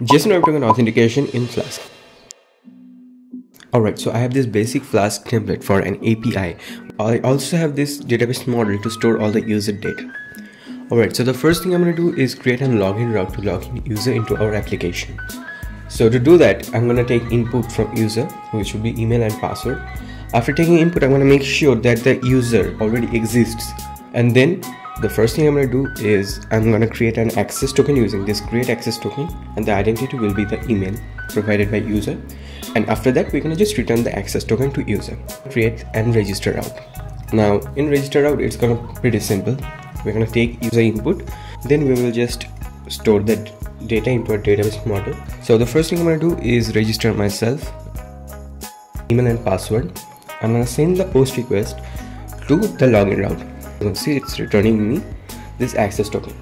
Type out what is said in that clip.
JSON Web Token authentication in Flask. Alright, so I have this basic Flask template for an API. I also have this database model to store all the user data. Alright, so the first thing I'm going to do is create a login route to login user into our application. So to do that, I'm going to take input from user, which will be email and password. After taking input, I'm going to make sure that the user already exists. And then the first thing I'm going to do is I'm going to create an access token using this create access token and the identity will be the email provided by user. And after that we're going to just return the access token to user. Create and register route. Now in register route it's going to be pretty simple. We're going to take user input then we will just store that data into a database model. So the first thing i'm going to do is register myself email and password. I'm going to send the post request to the login route see it's returning me this access token